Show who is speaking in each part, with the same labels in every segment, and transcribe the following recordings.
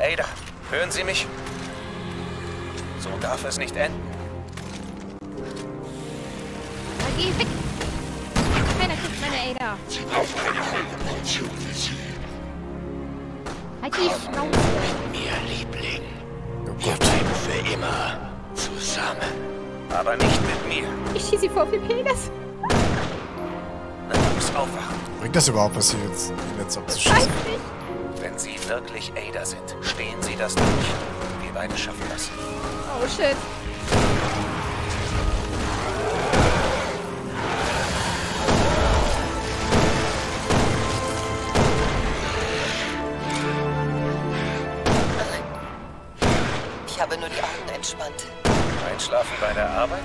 Speaker 1: Ada, hören Sie mich? So darf es nicht enden.
Speaker 2: Na, geh weg! Keiner kriegt meine Ada.
Speaker 3: Sie braucht eine Feldportion wie Sie.
Speaker 2: Halt die Schnauze.
Speaker 3: Mir, Liebling.
Speaker 4: Oh
Speaker 3: Wir bleiben für immer zusammen.
Speaker 1: Aber nicht mit mir.
Speaker 2: Ich schieße sie vor wie Penis.
Speaker 1: Na, los, aufwachen.
Speaker 4: Bringt das überhaupt was hier jetzt, jetzt
Speaker 2: Weiß
Speaker 4: abzuschießen?
Speaker 2: nicht.
Speaker 1: Wenn Sie wirklich Ada sind, stehen Sie das durch. Wir beide schaffen das.
Speaker 2: Oh shit.
Speaker 5: Ich habe nur die Augen entspannt.
Speaker 1: Einschlafen bei der Arbeit?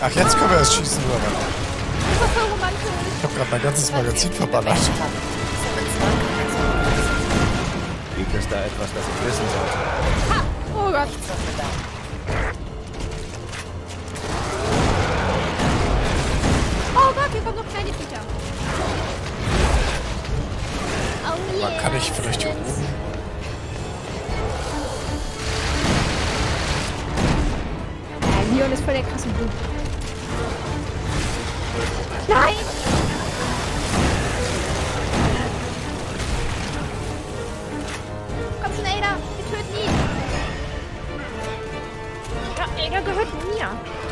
Speaker 4: Ach, jetzt können wir erst schießen, oder
Speaker 2: romantisch.
Speaker 4: Ich hab grad mein ganzes Magazin verballert.
Speaker 1: Gibt es da etwas, das ich wissen sollte?
Speaker 2: Oh Gott. Oh Gott, hier kommen noch kleine Viecher. Oh yeah.
Speaker 4: kann ich vielleicht hier oben...
Speaker 2: Leon ist voll der krasse Blut. Nein! Komm schon, Ada! Wir töten ihn! Ja, Ada gehört mir.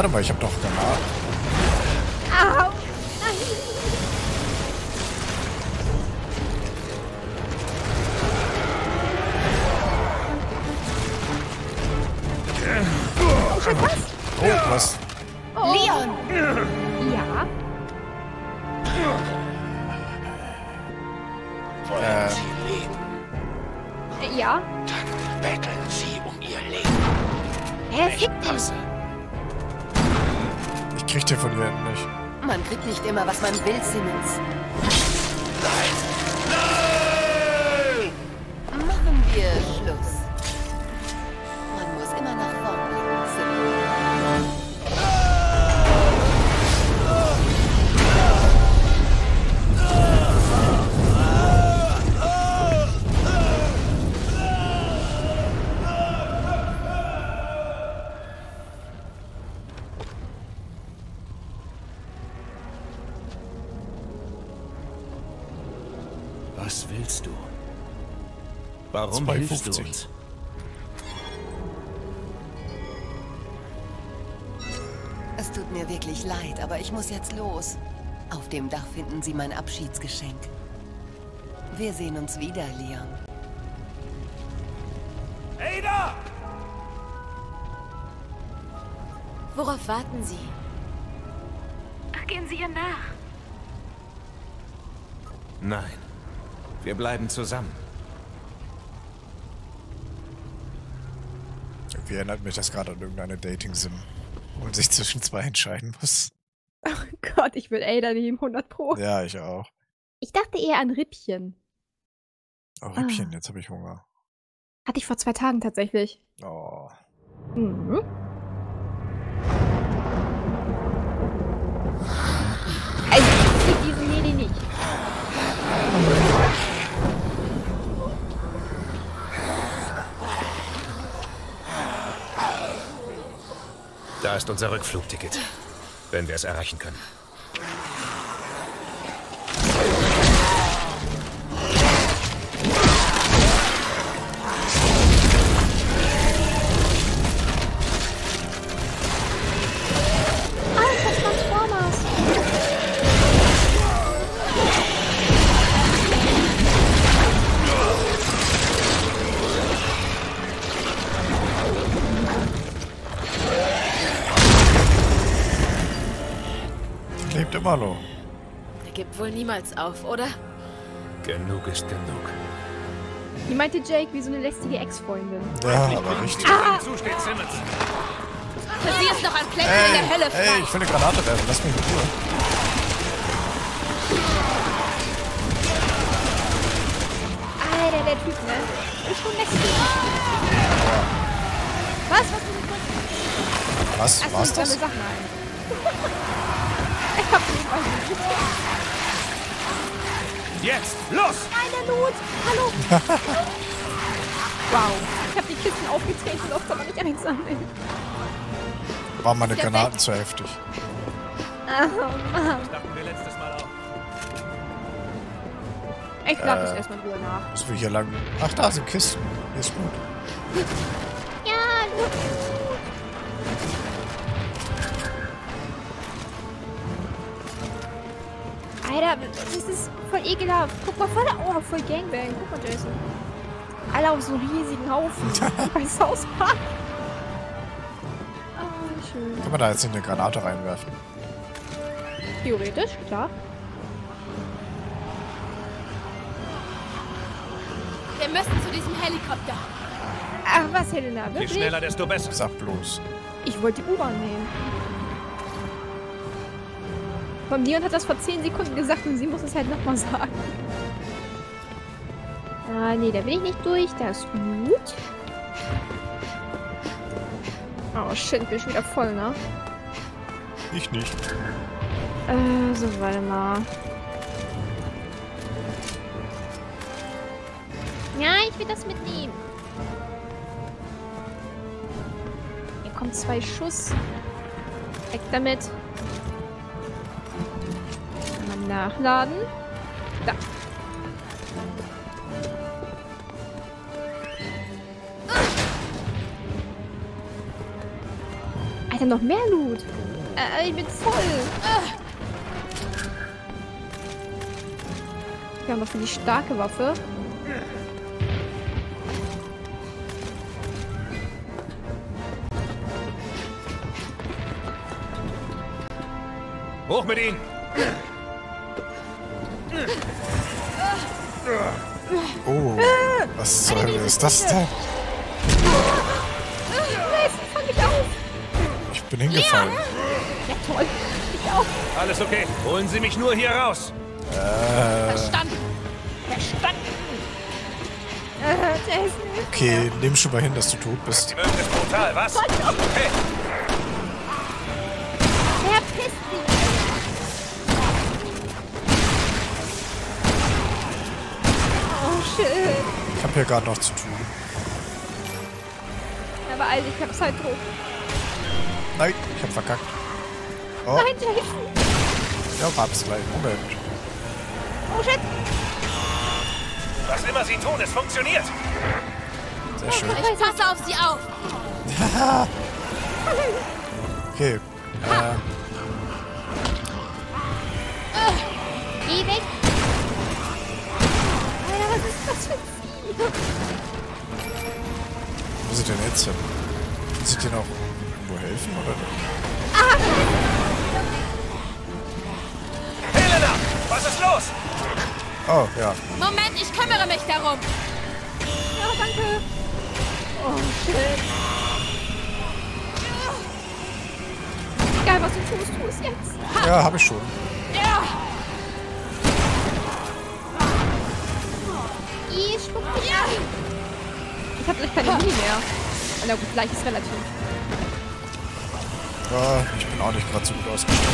Speaker 4: Warte mal, ich hab doch Granaten.
Speaker 2: Au! Nein! Oh, schon was?
Speaker 4: Oh, was?
Speaker 2: Oh.
Speaker 5: Leon!
Speaker 2: Ja?
Speaker 3: Wollen
Speaker 4: Äh.
Speaker 3: Sie leben?
Speaker 2: Ja?
Speaker 3: Dann betteln Sie um Ihr Leben.
Speaker 2: Hä, fick dich!
Speaker 1: Passe.
Speaker 4: Ich krieg den von hier nicht.
Speaker 5: Man kriegt nicht immer, was man will, Simmons.
Speaker 1: Warum hilfst du
Speaker 4: 2,50.
Speaker 1: uns?
Speaker 5: Es tut mir wirklich leid, aber ich muss jetzt los. Auf dem Dach finden Sie mein Abschiedsgeschenk. Wir sehen uns wieder, Leon.
Speaker 1: Ada!
Speaker 6: Worauf warten Sie? Ach, gehen Sie ihr nach.
Speaker 1: Nein. Wir bleiben zusammen.
Speaker 4: Irgendwie erinnert mich das gerade an irgendeine Dating-Sim. Wo man sich zwischen zwei entscheiden muss.
Speaker 2: Oh Gott, ich will Ada nehmen, 100 Pro.
Speaker 4: Ja, ich auch.
Speaker 2: Ich dachte eher an Rippchen.
Speaker 4: Oh, Rippchen,
Speaker 2: Ah.
Speaker 4: jetzt habe ich Hunger.
Speaker 2: Hatte ich vor zwei Tagen tatsächlich.
Speaker 4: Oh.
Speaker 2: Mhm. Also, ich krieg diese Medi nicht.
Speaker 1: Da ist unser Rückflugticket. Wenn wir es erreichen können.
Speaker 6: Niemals auf, oder?
Speaker 1: Genug ist genug.
Speaker 2: Die meinte Jake wie so eine lästige Ex-Freundin.
Speaker 4: Ja, aber richtig.
Speaker 1: Zusteht Simmons.
Speaker 6: Für sie ist noch ein Plätzchen
Speaker 4: Ey,
Speaker 6: in der Hölle frei.
Speaker 4: ey, ich will eine Granate werfen. Lass mich in Ruhe.
Speaker 2: Alter, der Typ, ne? Ist schon lästig. Was? Was ist das?
Speaker 4: Was?
Speaker 2: Achso,
Speaker 4: War's
Speaker 2: ich sammle
Speaker 4: das?
Speaker 2: Sachen ein. ich hab
Speaker 1: Jetzt! Los!
Speaker 2: Eine Loot! Hallo! wow. Ich hab die Kisten aufgetreten, oft aber nicht einsammeln.
Speaker 4: Waren meine
Speaker 2: Ja,
Speaker 4: Granaten
Speaker 2: weg.
Speaker 4: zu heftig.
Speaker 2: Oh Mann.
Speaker 1: Dachten wir letztes Mal auch.
Speaker 2: Ich lade das
Speaker 4: Äh.
Speaker 2: erstmal Ruhe nach.
Speaker 4: Müssen wir hier lang. Ach, da sind Kisten. Hier ist gut.
Speaker 2: Ja, Loot. Alter, das ist voll ekelhaft. Guck mal, voll, oh, voll Gangbang. Guck mal, Jason. Alle auf so riesigen Haufen. Bei South Park. Oh, schön.
Speaker 4: Kann man da jetzt nicht eine Granate reinwerfen?
Speaker 2: Theoretisch, klar.
Speaker 6: Wir müssen zu diesem Helikopter.
Speaker 2: Ach, was, Helena?
Speaker 1: Je
Speaker 2: Wirklich?
Speaker 1: schneller, desto besser.
Speaker 4: Sag bloß.
Speaker 2: Ich wollte die U-Bahn nehmen. Vom Leon hat das vor 10 Sekunden gesagt und sie muss es halt nochmal sagen. Ah, nee, da will ich nicht durch. Da ist gut. Oh, shit, bin ich wieder voll, ne?
Speaker 4: Ich nicht.
Speaker 2: Äh, so, warte mal. Ja, ich will das mitnehmen. Hier kommen zwei Schuss. Weg damit. Nachladen. Da. Alter, noch mehr Loot. Äh, ich bin voll. Wir haben noch für die starke Waffe.
Speaker 1: Hoch mit ihnen!
Speaker 4: Was zur Hölle ist das denn?
Speaker 2: Auf.
Speaker 4: Ich bin hingefallen.
Speaker 2: Ja, toll. Ich auch.
Speaker 1: Alles okay. Holen Sie mich nur hier raus.
Speaker 6: Verstanden.
Speaker 2: Verstanden. Äh.
Speaker 4: Okay, nimm schon mal hin, dass du tot bist.
Speaker 1: Sie mögen es brutal, was? Hey,
Speaker 2: Verpiss dich. Oh, shit.
Speaker 4: Ich habe hier gerade noch zu tun.
Speaker 2: Aber Alter, ich hab Zeitdruck.
Speaker 4: Nein, ich hab verkackt. Oh,
Speaker 2: Nein, Jason.
Speaker 4: ja, warte gleich. Moment.
Speaker 2: Oh, shit.
Speaker 1: was immer Sie tun, es funktioniert.
Speaker 4: Sehr schön.
Speaker 6: Ich passe auf sie auf.
Speaker 4: Okay. Äh,
Speaker 2: Geh weg. Alter, was ist das für ein?
Speaker 4: Wo sind denn jetzt hin? Können Sie dir noch irgendwo helfen oder nicht?
Speaker 1: Helena, was ist los?
Speaker 4: Oh, ja.
Speaker 6: Moment, ich kümmere mich darum.
Speaker 2: Ja, danke. Oh, shit. Egal, was du tust, tu es jetzt.
Speaker 4: Ja, habe ich schon.
Speaker 6: Ja.
Speaker 2: Ich spuck mich an. Ich hab gleich keine Mini mehr. Na gut, gleich ist relativ.
Speaker 4: Ja, ich bin auch nicht gerade so gut ausgestattet.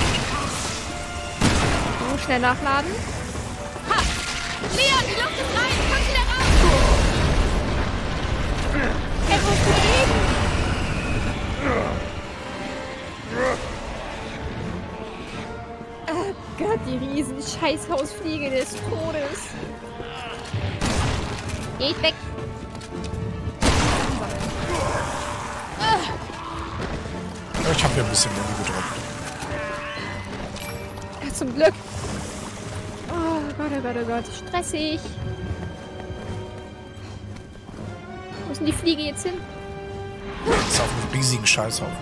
Speaker 2: So, schnell nachladen.
Speaker 6: Ha. Leon, die Luft ist rein. Komm wieder raus.
Speaker 2: Er muss bewegen. Oh Gott, die riesen Scheißhausfliege des Todes. Geht weg.
Speaker 4: Ich habe hier ein bisschen gedroppt.
Speaker 2: Ja, zum Glück. Oh Gott, oh Gott, oh Gott. Stressig. Wo ist denn die Fliege jetzt hin?
Speaker 4: Das ist auf einem riesigen Scheißhaufen.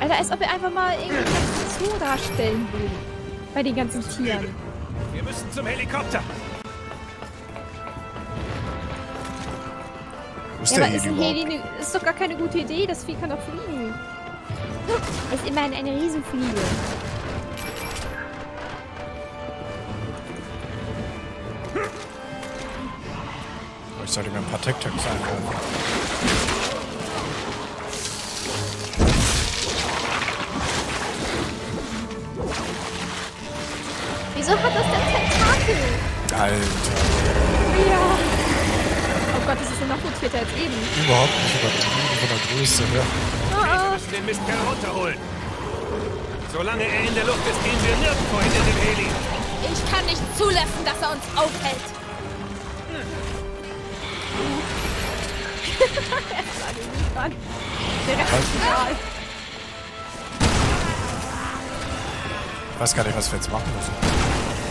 Speaker 2: Alter, als ob er einfach mal irgendwas so darstellen will. Bei den ganzen Tieren.
Speaker 1: Wir müssen zum Helikopter.
Speaker 4: Ist
Speaker 2: Ja,
Speaker 4: der
Speaker 2: aber ist
Speaker 4: Heli?
Speaker 2: Heli ist doch gar keine gute Idee. Das Vieh kann doch fliegen. Ist immerhin eine Riesenfliege.
Speaker 4: Ich sollte mir ein paar Tic-Tacs einwerfen.
Speaker 2: Wieso hat das denn Tentakel?
Speaker 4: Alter.
Speaker 2: Ja. Gott, das ist ja noch mutierter als eben.
Speaker 4: Überhaupt nicht übertrieben von der Größe her.
Speaker 2: Oh,
Speaker 1: Wir
Speaker 2: oh.
Speaker 1: müssen den Mistkerl runterholen. Solange er in der Luft ist, gehen wir nirgendwo hinter dem Heli.
Speaker 6: Ich kann nicht zulassen, dass er uns aufhält.
Speaker 2: Der.
Speaker 4: Ich weiß gar nicht, was wir jetzt machen müssen.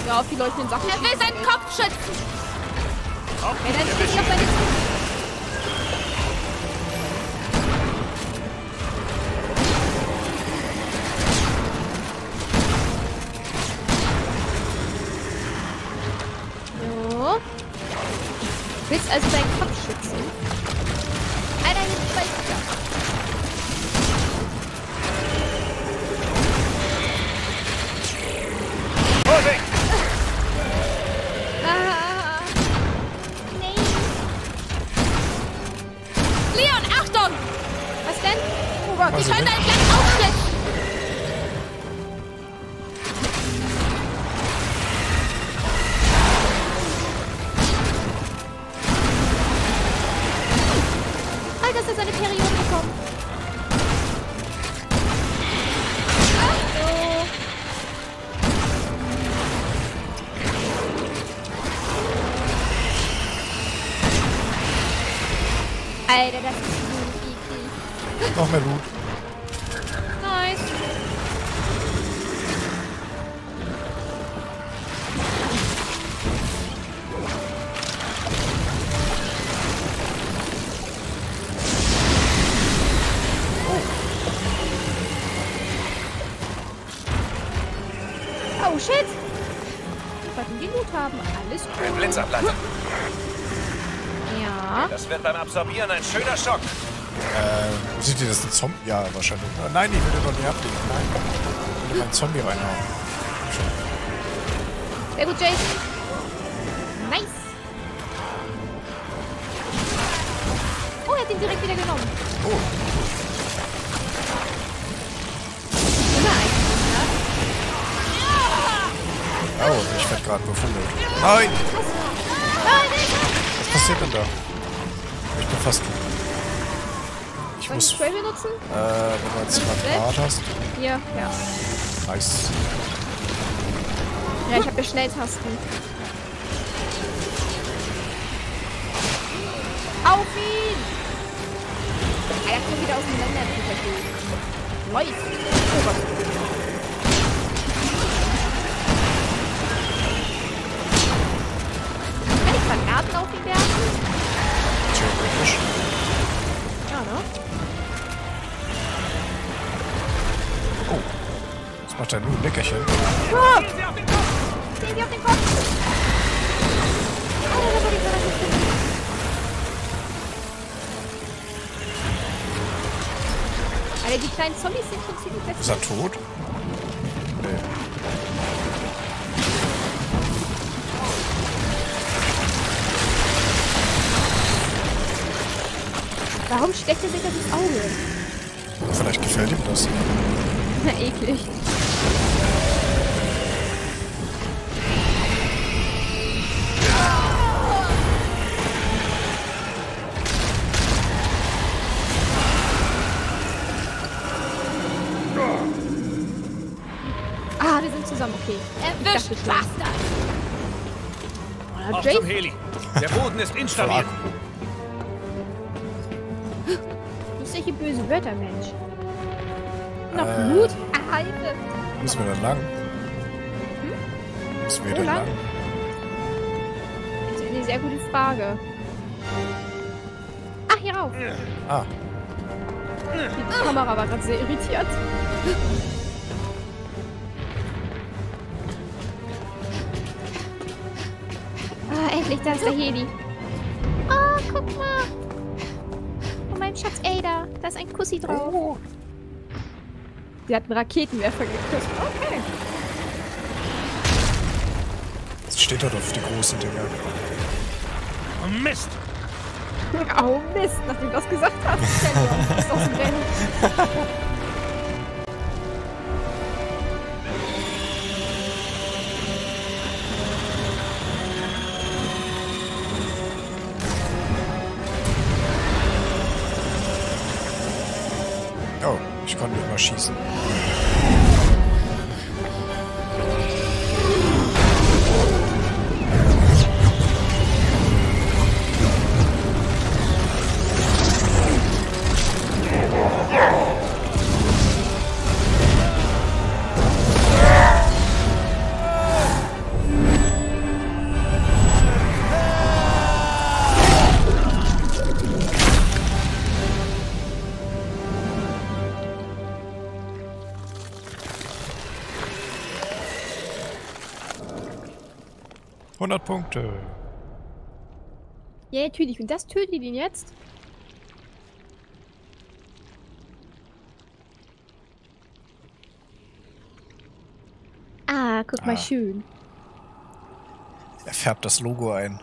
Speaker 2: Ja, auf die leuchtenden Sachen.
Speaker 6: Er will seinen Kopf schützen.
Speaker 1: Auch
Speaker 2: Ja,
Speaker 1: nicht
Speaker 6: Leon, Achtung!
Speaker 2: Was denn? Oh Gott,
Speaker 6: Die können dein Blatt aufschlitzen.
Speaker 1: Absorbieren ein schöner Schock.
Speaker 4: Äh, sieht ihr das ein Zombie? Ja, wahrscheinlich. Äh, nein, ich will den doch nicht ablegen. Nein. Ich will mal einen Zombie reinhauen.
Speaker 2: Sehr gut, Jason. Nice. Oh, er hat ihn direkt wieder genommen.
Speaker 4: Oh, oh, ich werde gerade befummelt. Nein! Was passiert denn da? Fast. Ich
Speaker 2: Soll ich
Speaker 4: muss,
Speaker 2: Spray benutzen?
Speaker 4: äh, wenn du jetzt Grad hast.
Speaker 2: Hier, ja.
Speaker 4: Nice.
Speaker 2: Ja, ich habe ja Schnelltasten. Auf ihn! Ah, er kommt wieder auseinander, dieser Typ. Läuft. Oh Gott.
Speaker 4: Theoretisch.
Speaker 2: Ja, ne?
Speaker 4: Was macht er nun? Leckerchen.
Speaker 2: Oh! Auf den Kopf! Oh. Alter, die kleinen Zombies sind schon ziemlich
Speaker 4: Ist er tot?
Speaker 2: Warum steckt er sich das ins Auge?
Speaker 4: Vielleicht gefällt ihm das.
Speaker 2: Na, eklig. Ah, wir sind zusammen, okay.
Speaker 6: Erwischt. Bastard!
Speaker 1: Auf zum
Speaker 2: Jason,
Speaker 1: Heli. Der Boden ist instabil.
Speaker 2: Nicht solche böse Wörter, Mensch. Noch
Speaker 4: äh,
Speaker 2: Blut? Alter.
Speaker 4: Müssen wir dann lang? Hm? Müssen wir
Speaker 2: Wo
Speaker 4: dann
Speaker 2: lang?
Speaker 4: lang?
Speaker 2: Das ist eine sehr gute Frage. Ach, hier rauf.
Speaker 4: Ah.
Speaker 2: Die Kamera war gerade sehr irritiert. Ah, endlich, da ist der Heli. Oh, guck mal. Schatz Ada. Da ist ein Kussi drauf.
Speaker 4: Oh.
Speaker 2: Sie hat einen Raketenwerfer geküsst. Okay.
Speaker 4: Jetzt steht dort auf die großen Dinger.
Speaker 1: Oh, Mist!
Speaker 2: Oh Mist, nachdem du das gesagt hast. Ist aus dem Rennen.
Speaker 4: Ich konnte nicht mal schießen. 500 Punkte.
Speaker 2: Ja, yeah, töte ich. Das tötet ihn jetzt. Ah, guck
Speaker 4: ah.
Speaker 2: mal, schön.
Speaker 4: Er färbt das Logo ein.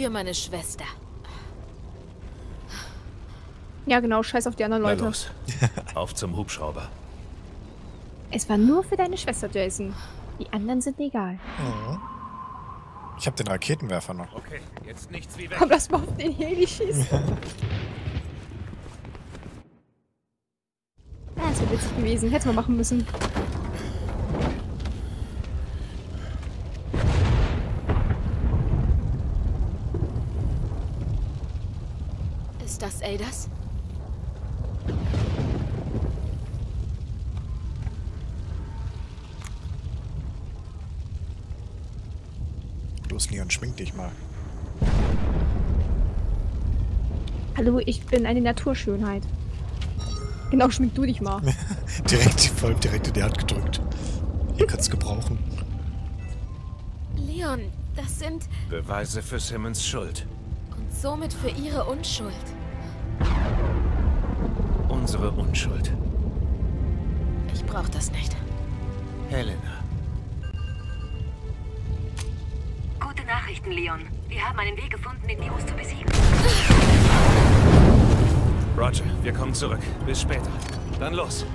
Speaker 6: Für meine Schwester.
Speaker 2: Ja, genau. Scheiß auf die anderen
Speaker 1: Na
Speaker 2: Leute.
Speaker 1: los. Auf zum Hubschrauber.
Speaker 2: Es war nur für deine Schwester, Jason. Die anderen sind egal.
Speaker 4: Ich habe den Raketenwerfer noch.
Speaker 1: Okay, jetzt nichts wie weg.
Speaker 2: Komm, lass mal auf den Heli schießen. Ah, das wäre witzig gewesen. Hätte man machen müssen.
Speaker 6: Ist das?
Speaker 4: Los, Leon, schwing dich mal.
Speaker 2: Hallo, ich bin eine Naturschönheit. Genau, schmink du dich mal.
Speaker 4: Direkt, vor allem direkt in die Hand gedrückt. Ihr könnt's gebrauchen.
Speaker 6: Leon, das sind...
Speaker 1: Beweise für Simmons Schuld.
Speaker 6: Und somit für ihre Unschuld.
Speaker 1: Unsere Unschuld.
Speaker 6: Ich brauch das nicht.
Speaker 1: Helena.
Speaker 7: Gute Nachrichten, Leon. Wir haben einen Weg gefunden, den Virus zu besiegen.
Speaker 1: Roger, wir kommen zurück. Bis später. Dann los.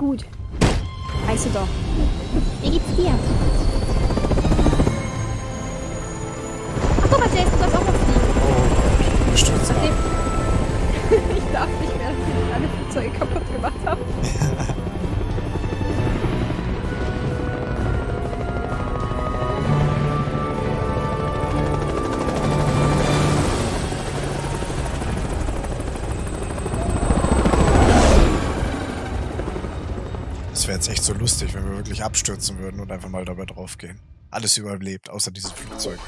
Speaker 2: Gut. Weißt du doch. Wie geht's dir? Ach, guck mal, Jason, du darfst auch noch fliegen.
Speaker 4: Oh, stürzen
Speaker 2: Nachdem...
Speaker 4: ab.
Speaker 2: ich darf nicht mehr, alle Flugzeuge kaputt
Speaker 4: so lustig, wenn wir wirklich abstürzen würden und einfach mal dabei draufgehen. Alles überlebt, außer dieses Flugzeug.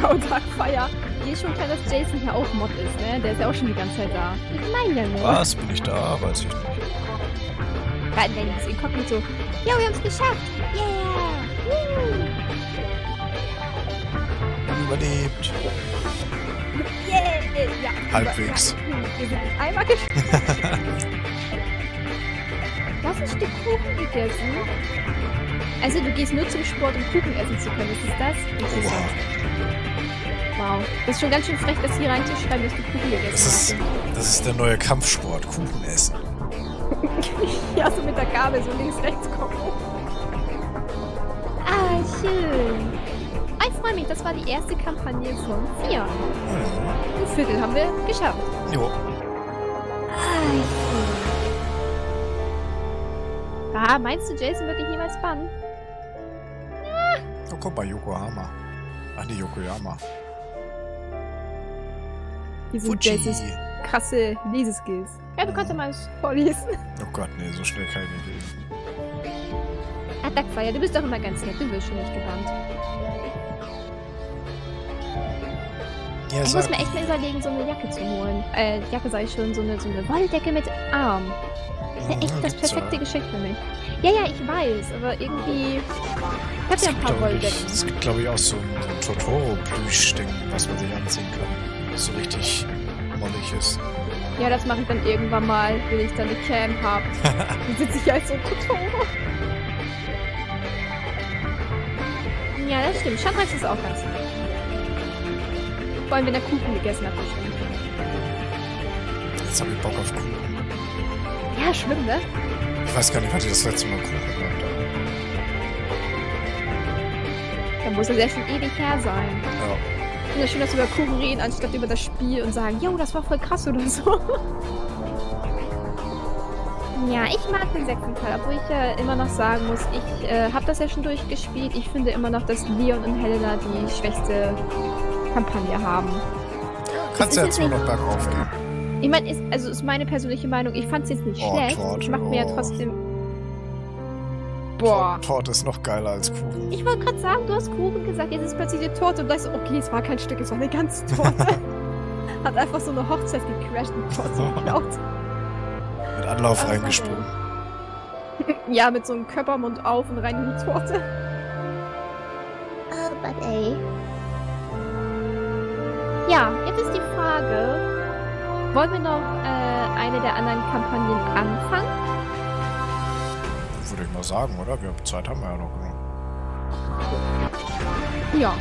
Speaker 2: Wow, Darkfire. Ist schon klar, dass Jason hier auch Mod ist, ne? Der ist ja auch schon die ganze Zeit da. Ich meine ja nur.
Speaker 4: Was? Bin ich da? Weiß ich nicht.
Speaker 2: Ja, nein, das Inkognito. Ja, wir haben's geschafft. Yeah. Woo.
Speaker 4: Überlebt.
Speaker 2: Yeah. Ja,
Speaker 4: Halbwegs.
Speaker 2: Wir sind einmal geschafft. Ein Stück Kuchen gegessen. Also du gehst nur zum Sport, um Kuchen essen zu können. Ist das? Interessant. Wow. Das ist schon ganz schön frech, das hier reinzuschreiben, dass du Kuchen gegessen
Speaker 4: Das ist,
Speaker 2: hast.
Speaker 4: das ist der neue Kampfsport. Kuchen essen.
Speaker 2: Ja, so mit der Gabel, so links, rechts gucken. Ah, schön. Ich freue mich, das war die erste Kampagne von vier. Ein Viertel haben wir geschafft.
Speaker 4: Jo.
Speaker 2: Ah. Ah, meinst du, Jason wird dich niemals bannen?
Speaker 4: Oh, guck mal, Yokohama. Ach, die Yokoyama.
Speaker 2: Die sind
Speaker 4: Fuji.
Speaker 2: Jaces krasse Leseskills. Ja, du kannst ja mal vorlesen.
Speaker 4: Oh Gott, nee, so schnell kann ich nicht lesen.
Speaker 2: Attackfire, du bist doch immer ganz nett, du wirst schon nicht gebannt.
Speaker 4: Ja,
Speaker 2: Ich muss mir echt mal überlegen, so eine Jacke zu holen. Äh, Jacke ich schon, so eine, so eine Wolldecke mit Arm. Das wäre
Speaker 4: Ja,
Speaker 2: echt das perfekte. Geschenk für mich. Ja, ja, ich weiß, aber irgendwie... Ich hab ja ein paar Wolldecken.
Speaker 4: es gibt, glaube ich, auch so ein, so Totoro-Plüsch-Ding, was man sich anziehen kann. Das so richtig mollig ist.
Speaker 2: Ja, das mache ich dann irgendwann mal, wenn ich dann eine Cam habe. Dann sitze ich als so ein Totoro. Ja, das stimmt. Schandreis ist auch ganz nett. Vor allem, wenn er Kuchen gegessen hat, bestimmt.
Speaker 4: Jetzt habe ich Bock auf Kuchen.
Speaker 2: Ja, schlimm, ne?
Speaker 4: Ich weiß gar nicht, wann ich das letzte Mal gehabt habe.
Speaker 2: Da muss er sehr schon ewig her sein.
Speaker 4: Ja.
Speaker 2: Ich finde es schön, dass wir über Kuchen reden, anstatt über das Spiel und sagen, yo, das war voll krass oder so. Ja, ich mag den sechsten Teil, obwohl ich ja immer noch sagen muss, ich äh, habe das ja schon durchgespielt. Ich finde immer noch, dass Leon und Helena die schwächste Kampagne haben.
Speaker 4: Kannst ja
Speaker 2: jetzt
Speaker 4: nur noch bergauf gehen.
Speaker 2: Ich meine, ist, also ist meine persönliche Meinung, ich fand es jetzt nicht
Speaker 4: Oh,
Speaker 2: schlecht.
Speaker 4: Torte,
Speaker 2: Ich mache mir ja
Speaker 4: oh.
Speaker 2: trotzdem. Boah.
Speaker 4: Torte ist noch geiler als Kuchen.
Speaker 2: Ich wollte gerade sagen, du hast Kuchen gesagt, jetzt ist plötzlich die Torte und da ist so, okay, es war kein Stück, es war eine ganze Torte. Hat einfach so eine Hochzeit gecrashed und Torte geklaut.
Speaker 4: Mit Anlauf reingesprungen.
Speaker 2: Ja, mit so einem Körpermund auf und rein in die Torte. Oh, but ey. Ja, jetzt ist die Frage, wollen wir noch äh, eine der anderen Kampagnen anfangen?
Speaker 4: Würde ich mal sagen, oder? Wir haben Zeit haben wir ja noch genug.
Speaker 2: Ja.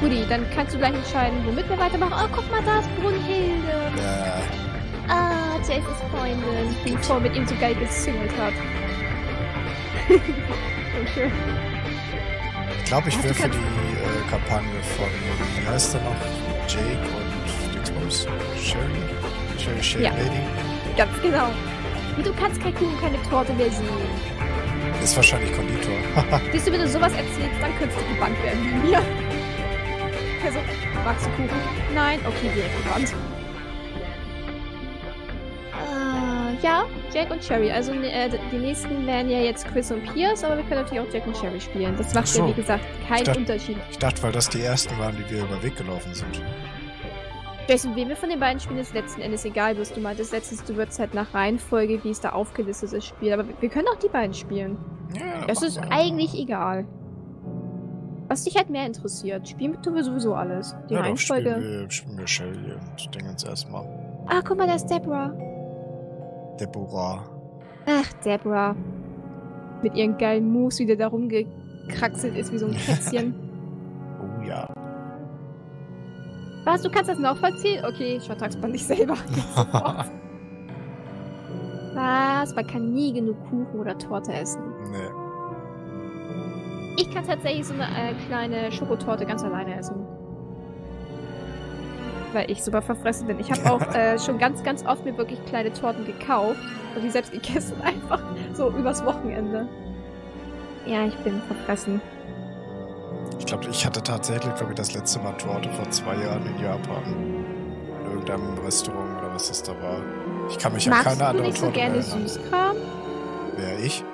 Speaker 2: Guti, dann kannst du gleich entscheiden, womit wir weitermachen. Oh, guck mal, da ist Brunhilde.
Speaker 4: Äh,
Speaker 2: Ah, Jaces Freundin, die vorher mit ihm so geil gesingelt hat. so schön.
Speaker 4: ich glaube, ich
Speaker 2: du
Speaker 4: für die äh, Kampagne von, wie heißt der noch? Jake und Dingsbums? Sherry? Sherry, Sherry
Speaker 2: Ja.
Speaker 4: Lady?
Speaker 2: Ganz genau. Wie du kannst kein Kuchen, keine Torte mehr sehen.
Speaker 4: Ist wahrscheinlich Konditor.
Speaker 2: Siehst du, wenn du sowas erzählst, dann könntest du gebannt werden wie mir. Also, magst du Kuchen? Nein? Okay, direkt gebannt. Äh, ja, Jack und Cherry. Also äh, die nächsten wären ja jetzt Chris und Pierce, aber wir können natürlich auch Jack und Cherry spielen. Das macht
Speaker 4: Ach so.
Speaker 2: ja, wie gesagt, keinen
Speaker 4: Ich dachte-
Speaker 2: Unterschied.
Speaker 4: ich dachte, weil das die ersten waren, die wir über Weg gelaufen sind.
Speaker 2: Jason, wem wir von den beiden spielen, ist letzten Endes egal. Wirst du meintest letztens, du würdest halt nach Reihenfolge, wie es da aufgelistet ist, spielen. Aber wir- können auch die beiden spielen.
Speaker 4: Ja,
Speaker 2: Das ist eigentlich egal. Was dich halt mehr interessiert. Spielen tun wir sowieso alles. Die
Speaker 4: ja, doch,
Speaker 2: Reihenfolge.
Speaker 4: spielen wir, spielen wir Shelly und Dingens erstmal.
Speaker 2: Ah, guck mal, da ist Deborah.
Speaker 4: Deborah.
Speaker 2: Ach, Deborah. Mit ihren geilen Moves, wie der da rumgekraxelt ist wie so ein Kätzchen.
Speaker 4: Oh ja.
Speaker 2: Was, du kannst das nachvollziehen? Okay, Vertragsband nicht selber. Was? Man kann nie genug Kuchen oder Torte essen.
Speaker 4: nee.
Speaker 2: Ich kann tatsächlich so eine äh, kleine Schokotorte ganz alleine essen. Weil ich super verfressen bin. Ich habe auch äh, schon ganz, ganz oft mir wirklich kleine Torten gekauft und die selbst gegessen einfach so übers Wochenende. Ja, ich bin verfressen.
Speaker 4: Ich glaube, ich hatte tatsächlich, glaube ich, das letzte Mal Torte vor zwei Jahren in Japan. In irgendeinem Restaurant oder was das da war. Ich kann mich an
Speaker 2: Magst
Speaker 4: keine
Speaker 2: du
Speaker 4: andere
Speaker 2: nicht so
Speaker 4: Torte
Speaker 2: gerne
Speaker 4: erinnern.
Speaker 2: Süßkram?
Speaker 4: Wer ich?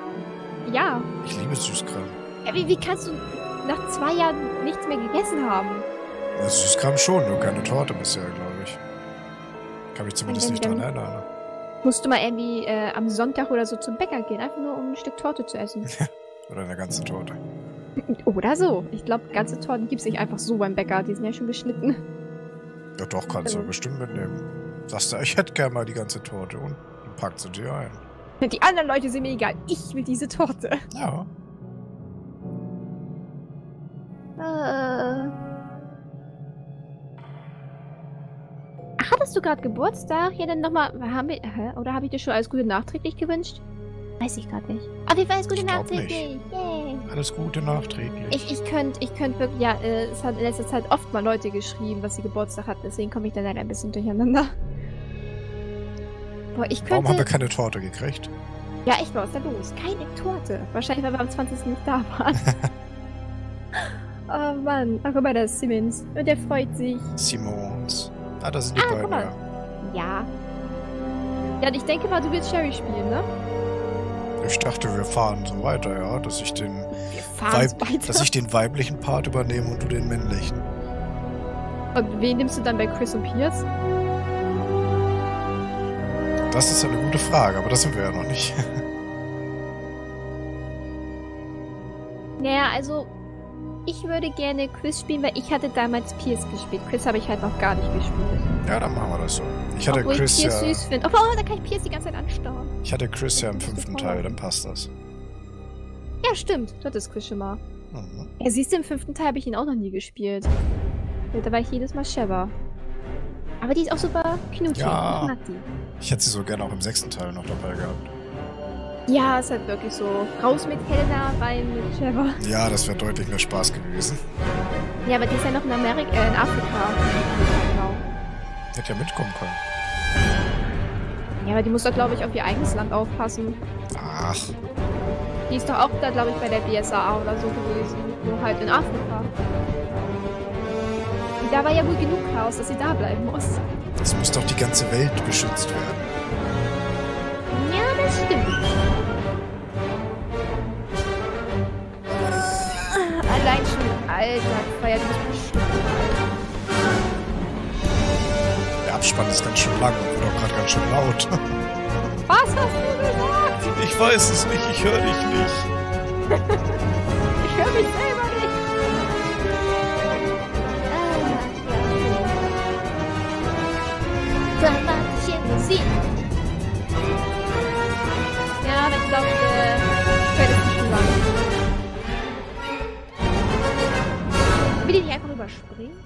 Speaker 2: Ja.
Speaker 4: Ich liebe Süßkram.
Speaker 2: ja wie, wie kannst du nach zwei Jahren nichts mehr gegessen haben?
Speaker 4: Ja, Süßkram schon, nur keine Torte bisher, glaube ich. Kann mich zumindest nicht dran erinnern.
Speaker 2: Musst du mal irgendwie äh, am Sonntag oder so zum Bäcker gehen, einfach nur um ein Stück Torte zu essen.
Speaker 4: Oder eine ganze Torte.
Speaker 2: Oder so. Ich glaube, ganze Torten gibt es nicht einfach so beim Bäcker. Die sind ja schon geschnitten.
Speaker 4: Ja doch, kannst du
Speaker 2: Also-
Speaker 4: bestimmt mitnehmen. Sagst du, ich hätte gerne mal die ganze Torte und packt sie dir ein.
Speaker 2: Die anderen Leute sind mir egal. Ich will diese Torte.
Speaker 4: Ja.
Speaker 2: Äh. Hattest du gerade Geburtstag? Ja, dann nochmal. Haben wir. Hä? Oder habe ich dir schon alles Gute nachträglich gewünscht? Weiß ich gerade nicht. Auf jeden Fall alles Gute nachträglich. Yay.
Speaker 4: Alles Gute nachträglich.
Speaker 2: Ich, ich könnte ich könnt wirklich. Ja, äh, es hat in letzter Zeit oft mal Leute geschrieben, dass sie Geburtstag hatten. Deswegen komme ich dann leider ein bisschen durcheinander. Boah, ich
Speaker 4: Warum haben wir
Speaker 2: könnte.
Speaker 4: keine Torte gekriegt?
Speaker 2: Ja, echt, was ist da los? Keine Torte. Wahrscheinlich, weil wir am 20. nicht da waren. Oh Mann. Ach, guck mal, da ist Simmons. Und der freut sich.
Speaker 4: Simons. Ah, da sind die
Speaker 2: Ah,
Speaker 4: beiden,
Speaker 2: mal.
Speaker 4: ja.
Speaker 2: Ja. Ja, ich denke mal, du willst Sherry spielen, ne?
Speaker 4: Ich dachte, wir fahren so weiter, ja, dass ich den, Weib dass ich den weiblichen Part übernehme und du den männlichen.
Speaker 2: Und wen nimmst du dann bei Chris und Pierce?
Speaker 4: Das ist eine gute Frage, aber das sind wir ja noch nicht.
Speaker 2: Naja, also ich würde gerne Chris spielen, weil ich hatte damals Pierce gespielt. Chris habe ich halt noch gar nicht gespielt.
Speaker 4: ja, dann machen wir das so. Ich hatte
Speaker 2: Obwohl
Speaker 4: Chris
Speaker 2: ich Pierce
Speaker 4: ja,
Speaker 2: süß finde. Oh, oh, da kann ich Pierce die ganze Zeit anstarren.
Speaker 4: ich hatte Chris ja im fünften. Teil, dann passt das.
Speaker 2: Ja, stimmt. Das ist Chris schon mal.
Speaker 4: Mhm.
Speaker 2: Ja, siehst du, im fünften Teil habe ich ihn auch noch nie gespielt. Ja, Da war ich jedes Mal Sheva. Aber die ist auch super knutig.
Speaker 4: Ja.
Speaker 2: Ich
Speaker 4: hätte sie so gerne auch im sechsten Teil noch dabei gehabt.
Speaker 2: Ja, ist halt wirklich so. Raus mit Helena, rein mit Sheva.
Speaker 4: Ja, das wäre deutlich mehr Spaß gewesen.
Speaker 2: Ja, aber die ist ja noch in Amerika, äh, in Afrika. Genau.
Speaker 4: Hätte ja mitkommen können.
Speaker 2: Ja, aber die muss doch, glaube ich, auf ihr eigenes Land aufpassen.
Speaker 4: Ach,
Speaker 2: Die ist doch auch da, glaube ich, bei der BSAA oder so gewesen. Nur halt in Afrika. Und da war ja wohl genug Chaos, dass sie da bleiben muss.
Speaker 4: es muss doch die ganze Welt beschützt werden.
Speaker 2: Stimmt. Allein schon, Alter, Feier, du bist bestimmt
Speaker 4: Der Abspann ist ganz schön lang und wird auch gerade ganz schön laut.
Speaker 2: Was hast du gesagt?
Speaker 4: Ich weiß es nicht, ich höre dich nicht.
Speaker 2: glaube, äh, spätestens schon lang. Will ich nicht einfach überspringen?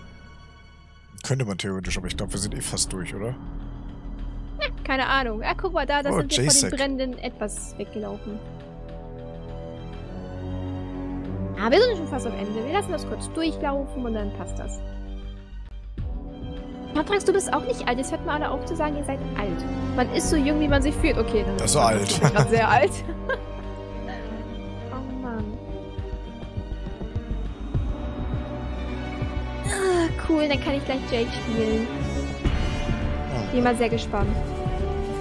Speaker 4: Könnte man theoretisch, aber ich glaube, wir sind eh fast durch, oder?
Speaker 2: Keine Ahnung. Ah, guck mal da, da
Speaker 4: Oh,
Speaker 2: sind wir von den brennenden etwas weggelaufen. Ah, wir sind schon fast am Ende. Wir lassen das kurz durchlaufen und dann passt das. Patrax, du bist auch nicht alt. Jetzt hört mal alle auf zu sagen, ihr seid alt. Man ist so jung, wie man sich fühlt. Okay, dann
Speaker 4: Also
Speaker 2: dann
Speaker 4: alt.
Speaker 2: bist du gerade sehr alt. oh Mann. Ah, cool, dann kann ich gleich Jake spielen.
Speaker 4: Oh.
Speaker 2: Bin mal sehr gespannt.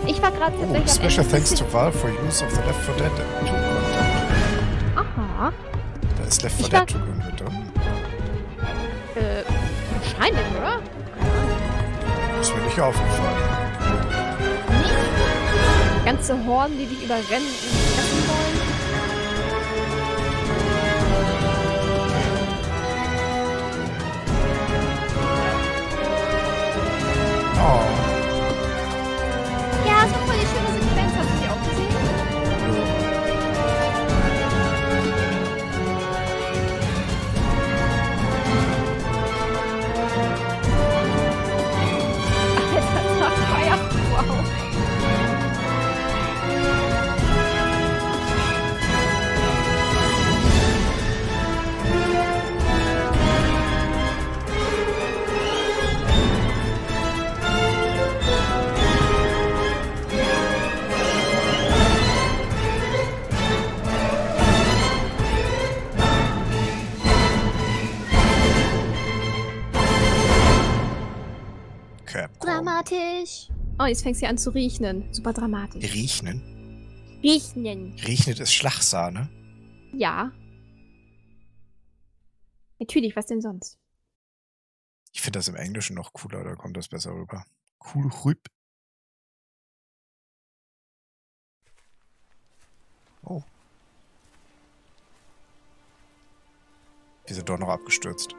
Speaker 2: Ich war gerade
Speaker 4: Oh,
Speaker 2: tatsächlich am
Speaker 4: special thanks to Valve for use of the Left 4 Dead 2 Content.
Speaker 2: Aha.
Speaker 4: Da ist Left 4
Speaker 2: Ich war-
Speaker 4: Dead 2 drin, bitte.
Speaker 2: Äh, wahrscheinlich, oder?
Speaker 4: Ist mir nicht aufgefallen.
Speaker 2: Ganze Horden, die dich überrennen und fressen wollen.
Speaker 4: Oh.
Speaker 2: Oh, jetzt fängst du an zu riechen. Super dramatisch.
Speaker 4: Riechen?
Speaker 2: Riechen.
Speaker 4: Riechnet ist Schlagsahne.
Speaker 2: Ja. Natürlich, was denn sonst?
Speaker 4: Ich finde das im Englischen noch cooler, da kommt das besser rüber. Cool rüb. Oh. Die sind doch noch abgestürzt.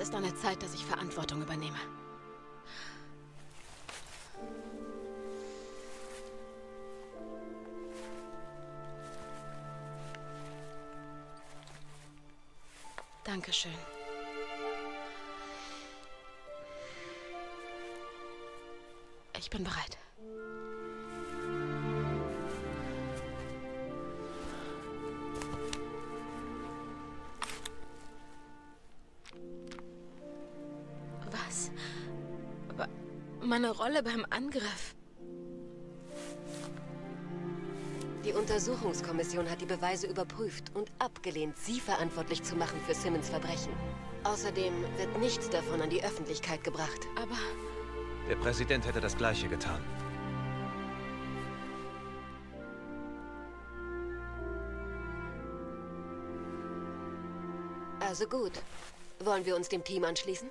Speaker 6: Es ist an der Zeit, dass ich Verantwortung übernehme. Dankeschön. Ich bin bereit. Meine Rolle beim Angriff.
Speaker 5: Die Untersuchungskommission hat die Beweise überprüft und abgelehnt, Sie verantwortlich zu machen für Simmons Verbrechen. Außerdem wird nichts davon an die Öffentlichkeit gebracht.
Speaker 6: Aber
Speaker 1: Der Präsident hätte das Gleiche getan.
Speaker 5: Also gut. Wollen wir uns dem Team anschließen?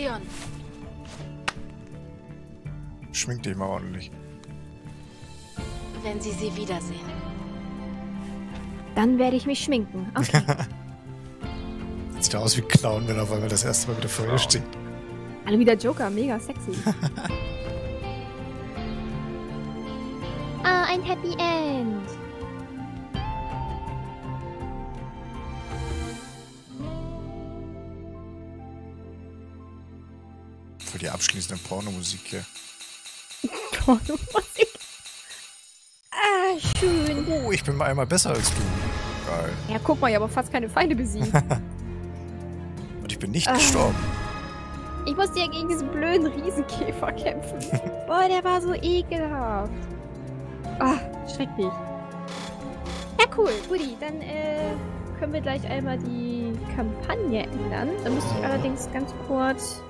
Speaker 6: Leon,
Speaker 4: Schmink dich mal ordentlich.
Speaker 6: wenn Sie sie wiedersehen.
Speaker 2: Dann werde ich mich schminken. Okay.
Speaker 4: Sieht aus wie Clown, wenn er auf einmal das erste Mal wieder vor ihr steht.
Speaker 2: Alle wieder Joker, mega sexy. ah, ein Happy End.
Speaker 4: Für die abschließende Pornomusik hier.
Speaker 2: Pornomusik. Ah, schön.
Speaker 4: Oh, ich bin mal einmal besser als du. Geil.
Speaker 2: Ja, guck mal, ich habe fast keine Feinde besiegt.
Speaker 4: Und ich bin nicht
Speaker 2: Ah.
Speaker 4: gestorben.
Speaker 2: Ich musste ja gegen diesen blöden Riesenkäfer kämpfen. Boah, der war so ekelhaft. Ah, schrecklich. Ja, cool. Guti, dann äh, können wir gleich einmal die Kampagne ändern. Da müsste ich allerdings ganz kurz